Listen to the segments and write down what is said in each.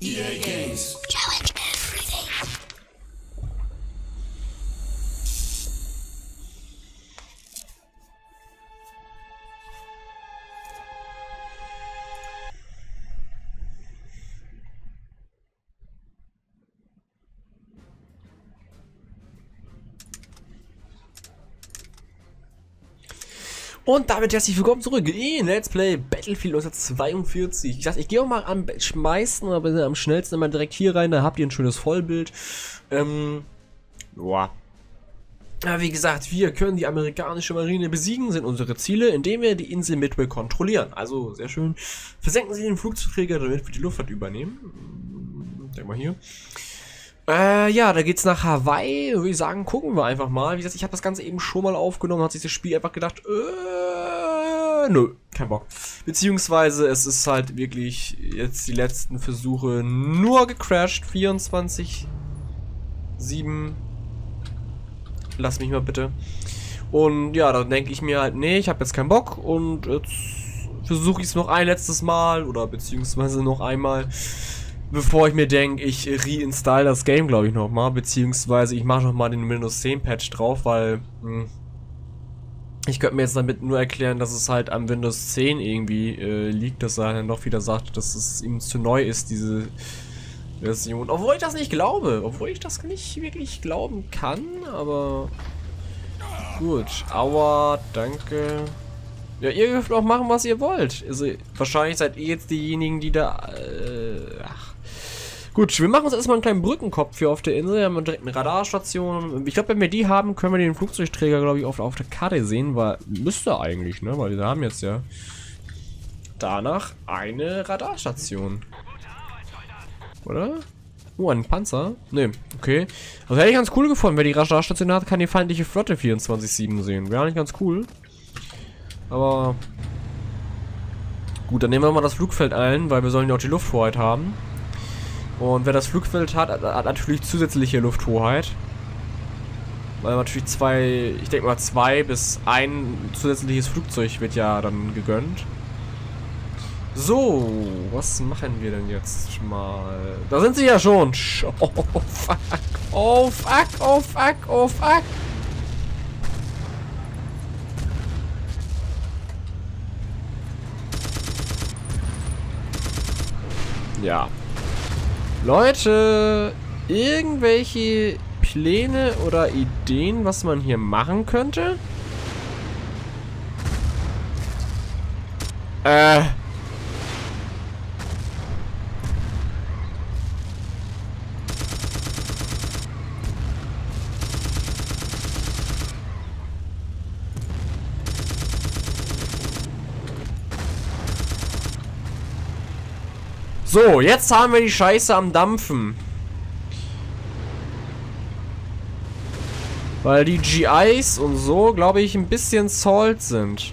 EA Games. Und damit herzlich willkommen zurück in Let's Play Battlefield 1942. Ich dachte, ich gehe auch mal am schmeißen, aber am schnellsten immer direkt hier rein, da habt ihr ein schönes Vollbild. Ähm, boah. Ja, wie gesagt, wir können die amerikanische Marine besiegen, sind unsere Ziele, indem wir die Insel Midway kontrollieren. Also, sehr schön. Versenken Sie den Flugzeugträger, damit wir die Luftfahrt übernehmen. Denk mal hier. Äh, ja, da geht's nach Hawaii. Würde ich sagen, gucken wir einfach mal. Wie gesagt, ich habe das Ganze eben schon mal aufgenommen, hat sich das Spiel einfach gedacht, äh, nö, kein Bock. Beziehungsweise es ist halt wirklich jetzt die letzten Versuche nur gecrashed. 24, 7. Lass mich mal bitte. Und ja, dann denke ich mir halt, nee, ich habe jetzt keinen Bock und jetzt versuche ich es noch ein letztes Mal oder beziehungsweise noch einmal bevor ich mir denke, ich reinstall das Game, glaube ich, nochmal, beziehungsweise ich mache nochmal den Windows 10 Patch drauf, weil mh, ich könnte mir jetzt damit nur erklären, dass es halt am Windows 10 irgendwie äh, liegt, dass er dann noch wieder sagt, dass es ihm zu neu ist, diese Version. Obwohl ich das nicht glaube, obwohl ich das nicht wirklich glauben kann, aber gut. Aua, danke. Ja, ihr dürft auch machen, was ihr wollt. Also, wahrscheinlich seid ihr jetzt diejenigen, die da... Äh, ach. Gut, wir machen uns erstmal einen kleinen Brückenkopf hier auf der Insel. Wir haben direkt eine Radarstation. Ich glaube, wenn wir die haben, können wir den Flugzeugträger, glaube ich, auf, auf der Karte sehen, weil müsste eigentlich, ne? Weil wir haben jetzt ja danach eine Radarstation. Oder? Oh, ein Panzer? Ne, okay. Also hätte ich ganz cool gefunden. Wer die Radarstation hat, kann die feindliche Flotte 24-7 sehen. Wäre eigentlich ganz cool. Aber... Gut, dann nehmen wir mal das Flugfeld ein, weil wir sollen ja auch die Lufthoheit haben. Und wer das Flugfeld hat, hat natürlich zusätzliche Lufthoheit. Weil natürlich zwei, ich denke mal zwei bis ein zusätzliches Flugzeug wird ja dann gegönnt. So, was machen wir denn jetzt mal? Da sind sie ja schon. Oh, fuck. Oh, fuck. Oh, fuck. Oh, fuck. Ja. Leute, irgendwelche Pläne oder Ideen, was man hier machen könnte? Äh. So, jetzt haben wir die Scheiße am Dampfen. Weil die GIs und so, glaube ich, ein bisschen salt sind.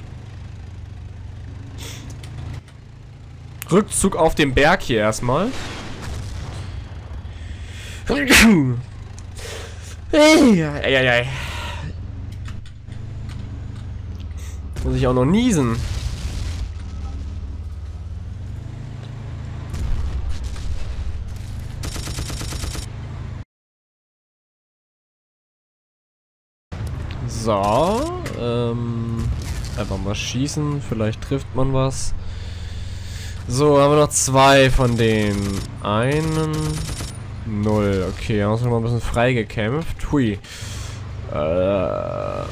Rückzug auf den Berg hier erstmal. Eieiei. Muss ich auch noch niesen. So, ähm, einfach mal schießen, vielleicht trifft man was. So, haben wir noch zwei von denen. Einen, null. Okay, haben wir uns noch mal ein bisschen frei gekämpft. Hui. Äh,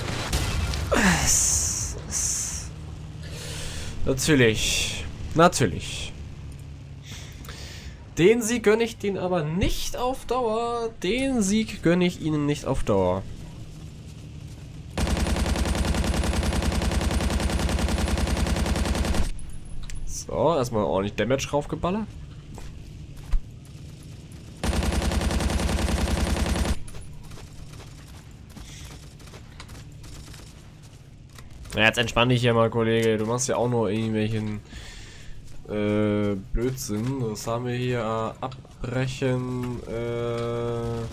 natürlich. Natürlich. Den Sieg gönne ich denen aber nicht auf Dauer. Den Sieg gönne ich ihnen nicht auf Dauer. So, erstmal ordentlich Damage raufgeballert. Ja, jetzt entspann dich hier mal, Kollege. Du machst ja auch nur irgendwelchen äh, Blödsinn. Das haben wir hier. Abbrechen, äh,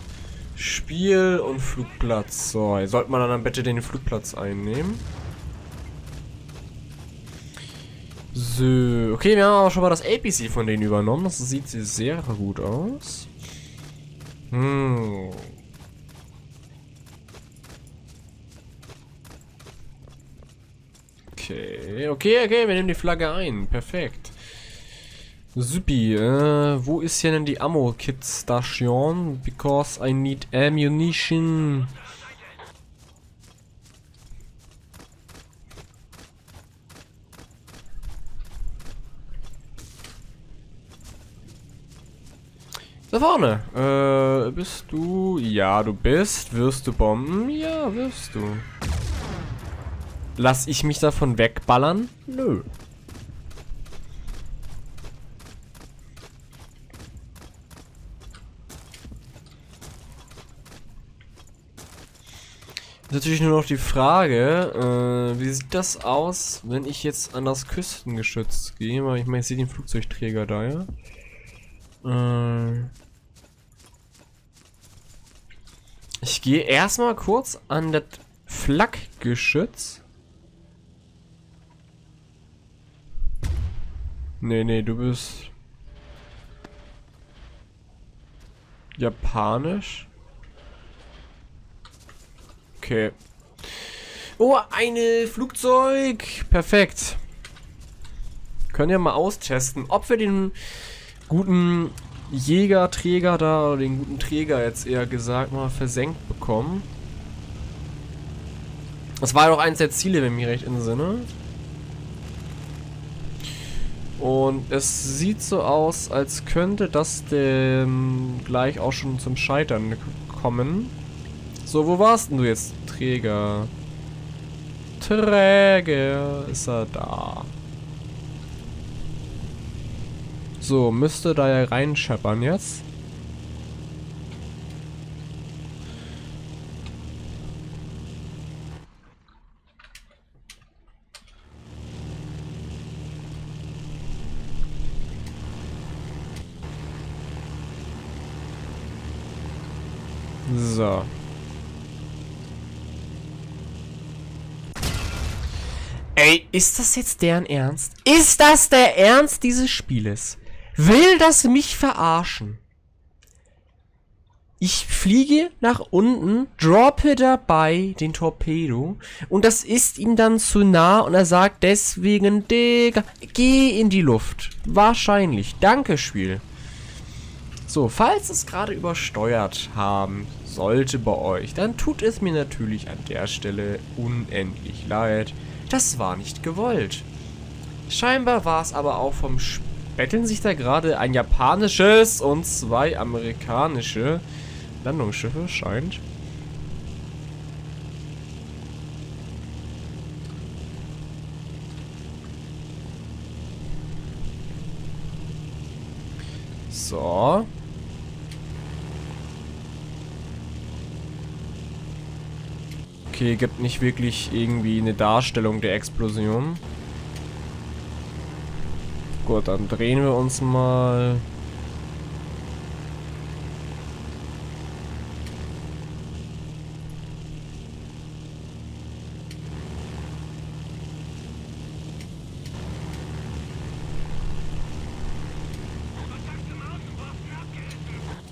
Spiel und Flugplatz. So, jetzt sollte man dann bitte den Flugplatz einnehmen. So, okay, wir haben auch schon mal das APC von denen übernommen. Das sieht sehr gut aus. Hm. Okay, okay, okay, wir nehmen die Flagge ein. Perfekt. Supi, äh, wo ist hier denn die Ammo-Kit-Station? Because I need ammunition. Da vorne. Äh, bist du? Ja, du bist. Wirst du bomben? Ja, wirst du. Lass ich mich davon wegballern? Nö. Natürlich nur noch die Frage, äh, wie sieht das aus, wenn ich jetzt an das Küstengeschütz gehe? Weil ich meine, ich sehe den Flugzeugträger da, ja? Äh, ich gehe erstmal kurz an das Flakgeschütz. Nee, nee, du bist japanisch. Okay. Oh, eine Flugzeug. Perfekt. Können ja mal austesten, ob wir den guten Jägerträger da, oder den guten Träger jetzt eher gesagt, mal versenkt bekommen. Das war ja auch eins der Ziele, wenn mich recht entsinne. Und es sieht so aus, als könnte das dem gleich auch schon zum Scheitern kommen. So, wo warst denn du jetzt, Träger? Träger, ist er da. So, müsste da ja reinscheppern jetzt. So. Ey, ist das jetzt deren Ernst? Ist das der Ernst dieses Spieles? Will das mich verarschen? Ich fliege nach unten, droppe dabei den Torpedo und das ist ihm dann zu nah und er sagt deswegen, Digga, geh in die Luft. Wahrscheinlich. Danke, Spiel. So, falls es gerade übersteuert haben sollte bei euch, dann tut es mir natürlich an der Stelle unendlich leid. Das war nicht gewollt. Scheinbar war es aber auch vom Spiel betteln sich da gerade ein japanisches und zwei amerikanische Landungsschiffe, scheint. So. Okay, gibt nicht wirklich irgendwie eine Darstellung der Explosion. Gut, dann drehen wir uns mal.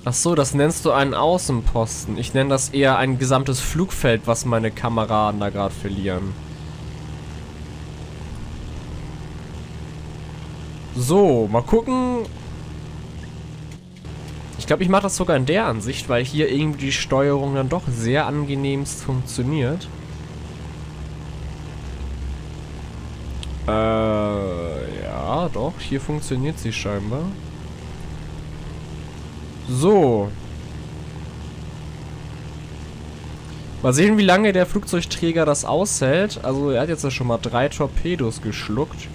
Ach so, das nennst du einen Außenposten. Ich nenne das eher ein gesamtes Flugfeld, was meine Kameraden da gerade verlieren. So, mal gucken. Ich glaube, ich mache das sogar in der Ansicht, weil hier irgendwie die Steuerung dann doch sehr angenehmst funktioniert. Äh, ja, doch, hier funktioniert sie scheinbar. So. Mal sehen, wie lange der Flugzeugträger das aushält. Also, er hat jetzt ja schon mal drei Torpedos geschluckt.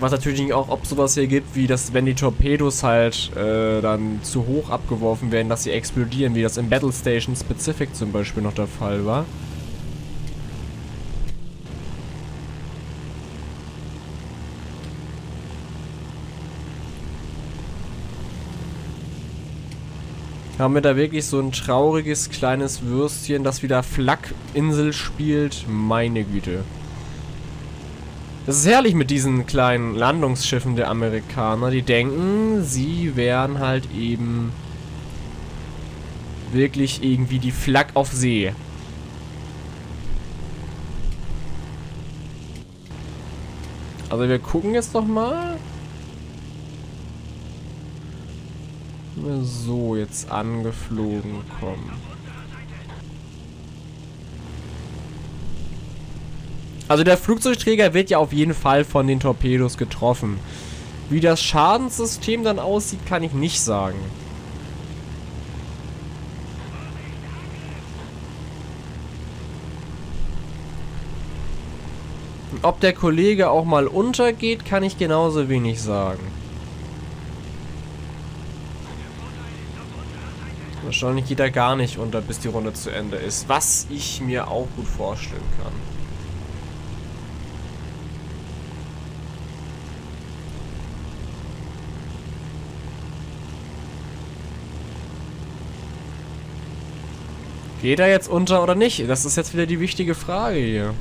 Weiß natürlich auch, ob sowas hier gibt, wie das, wenn die Torpedos halt äh, dann zu hoch abgeworfen werden, dass sie explodieren, wie das im Battle Station Specific zum Beispiel noch der Fall war. Haben wir da wirklich so ein trauriges kleines Würstchen, das wieder Flakinsel spielt? Meine Güte. Das ist herrlich mit diesen kleinen Landungsschiffen der Amerikaner. Die denken, sie wären halt eben wirklich irgendwie die Flak auf See. Also wir gucken jetzt noch mal. So, jetzt angeflogen kommen. Also der Flugzeugträger wird ja auf jeden Fall von den Torpedos getroffen. Wie das Schadenssystem dann aussieht, kann ich nicht sagen. Ob der Kollege auch mal untergeht, kann ich genauso wenig sagen. Wahrscheinlich geht er gar nicht unter, bis die Runde zu Ende ist. Was ich mir auch gut vorstellen kann. Geht er jetzt unter oder nicht? Das ist jetzt wieder die wichtige Frage hier.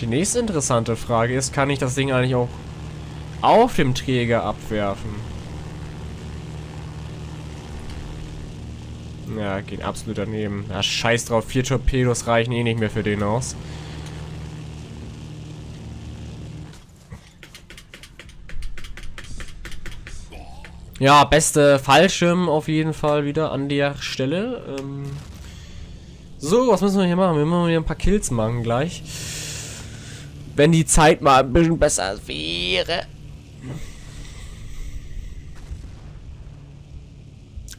Die nächste interessante Frage ist, kann ich das Ding eigentlich auch auf dem Träger abwerfen? Ja, geht absolut daneben. Ja, scheiß drauf, vier Torpedos reichen eh nicht mehr für den aus. Ja, beste Fallschirm auf jeden Fall wieder an der Stelle. Ähm so, was müssen wir hier machen? Wir müssen hier ein paar Kills machen gleich. Wenn die Zeit mal ein bisschen besser wäre.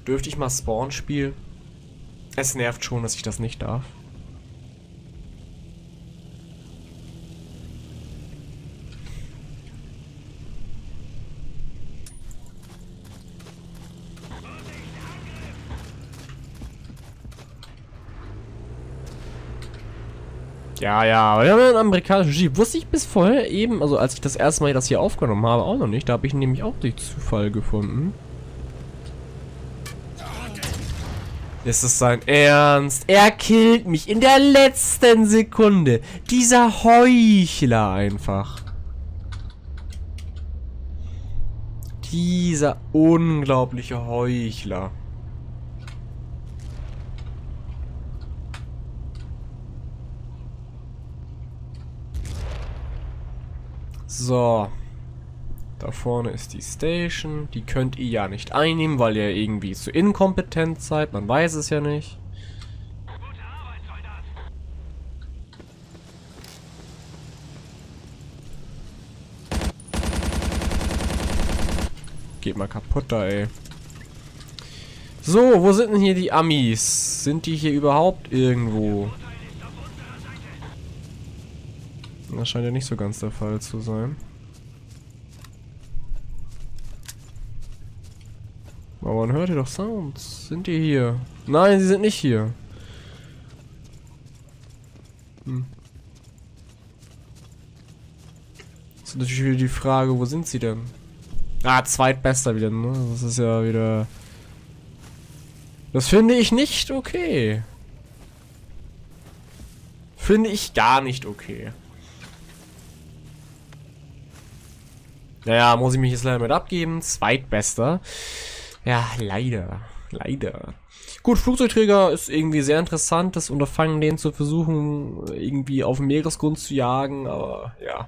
Dürfte ich mal Spawn spielen? Es nervt schon, dass ich das nicht darf. Ja, ja, aber wir haben einen amerikanischen Jeep. Wusste ich bis vorher eben, also als ich das erste Mal das hier aufgenommen habe, auch noch nicht. Da habe ich nämlich auch durch Zufall gefunden. Ist es sein Ernst? Er killt mich in der letzten Sekunde. Dieser Heuchler einfach. Dieser unglaubliche Heuchler. So. Da vorne ist die Station. Die könnt ihr ja nicht einnehmen, weil ihr irgendwie zu inkompetent seid. Man weiß es ja nicht. Geht mal kaputt da, ey. So, wo sind denn hier die Amis? Sind die hier überhaupt irgendwo? Das scheint ja nicht so ganz der Fall zu sein. Aber man hört hier doch Sounds. Sind die hier? Nein, sie sind nicht hier. Hm. Das ist natürlich wieder die Frage, wo sind sie denn? Ah, zweitbester wieder, ne? Das ist ja wieder... Das finde ich nicht okay. Finde ich gar nicht okay. Naja, muss ich mich jetzt leider mit abgeben. Zweitbester. Ja, leider. Leider. Gut, Flugzeugträger ist irgendwie sehr interessant, das Unterfangen, den zu versuchen, irgendwie auf dem Meeresgrund zu jagen, aber ja.